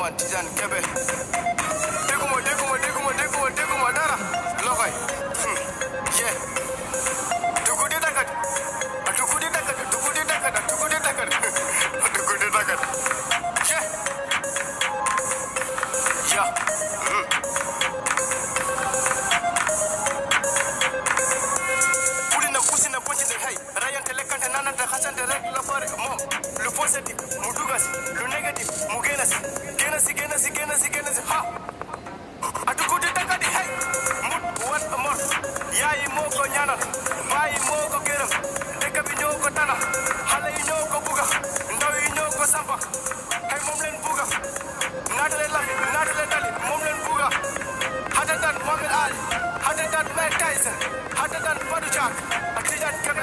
man Tidiane Kébé dégguma dégguma dégguma dégguma dégguma dara génnasi génnasi ha! Atu guddi dagadi hay mut wat mor yaayi moo ko ñaanal baayi moo ko gërëm dëkk bi ñoo ko tana. Xale yi ñoo ko buga ndaw yi ñoo ko sampa hay moom leen buga naatale lafi naatale dali moom leen buga hada dan Mohamed Ali. Hadadan Mike Tyson. Hada dan Badou Jack a Tidiane Kébé